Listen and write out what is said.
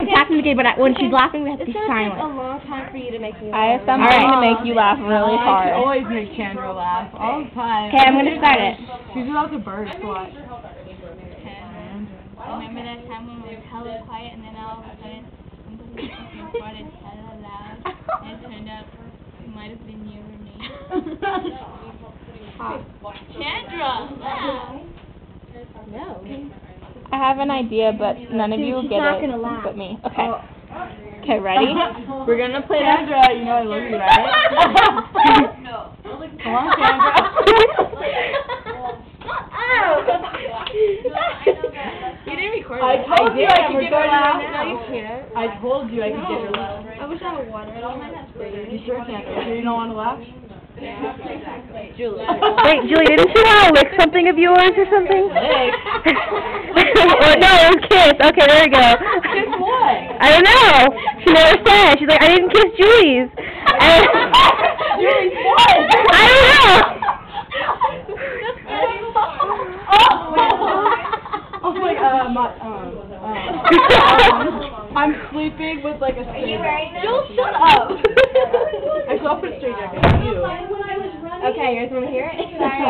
Talking to Gabe, but I, when she's laughing, we have to It's be gonna take a long time for you to make me laugh. I have something Alright. to make you laugh really I hard. always make Chandra laugh all the time. Okay, I'm gonna start it. She's about to burst. Watch. Remember that time when we were hella quiet and then all of a sudden somebody farted hella loud and it turned out it might have been you or me. Chandra! laugh. I have an idea, but none of you will she's get not it gonna laugh. but me. Okay. Okay, ready? We're gonna play that. Chandra, you know I love you, right? Come on, Chandra. You didn't record I told you I could get her laugh. No, you can't. I told you I could get her laugh. I wish I had water. You sure, Chandra? You sure you don't want to laugh? Julie. Wait, Julie, didn't you want to lick something of yours or something? Lick? or, no, it was kiss. Okay, there we go. Kiss what? I don't know. She never said. She's like, I didn't kiss Julie's. And Julie's what? I don't know. Oh my god, my, um, um, I'm sleeping with like a stick. Jules, shut up. Actually, I'll put it straight back at you. Okay, you guys want to hear it?